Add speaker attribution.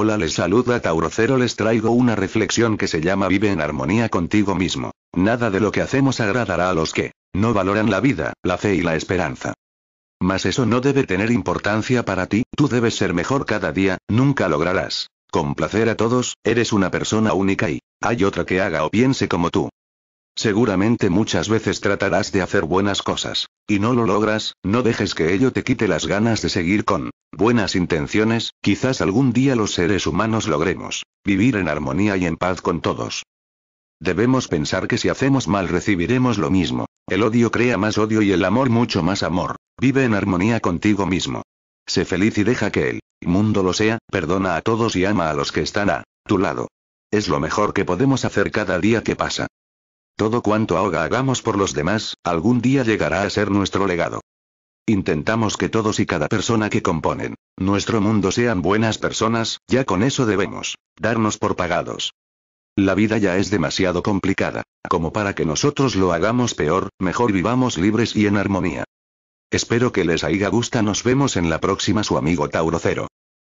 Speaker 1: Hola, les saluda Tauro Cero. Les traigo una reflexión que se llama Vive en armonía contigo mismo. Nada de lo que hacemos agradará a los que no valoran la vida, la fe y la esperanza. Mas eso no debe tener importancia para ti, tú debes ser mejor cada día, nunca lograrás complacer a todos, eres una persona única y hay otra que haga o piense como tú. Seguramente muchas veces tratarás de hacer buenas cosas, y no lo logras, no dejes que ello te quite las ganas de seguir con buenas intenciones, quizás algún día los seres humanos logremos vivir en armonía y en paz con todos. Debemos pensar que si hacemos mal recibiremos lo mismo. El odio crea más odio y el amor mucho más amor. Vive en armonía contigo mismo. Sé feliz y deja que el mundo lo sea, perdona a todos y ama a los que están a tu lado. Es lo mejor que podemos hacer cada día que pasa. Todo cuanto ahora hagamos por los demás, algún día llegará a ser nuestro legado. Intentamos que todos y cada persona que componen nuestro mundo sean buenas personas, ya con eso debemos darnos por pagados. La vida ya es demasiado complicada, como para que nosotros lo hagamos peor, mejor vivamos libres y en armonía. Espero que les haya gusta, nos vemos en la próxima su amigo Tauro Cero.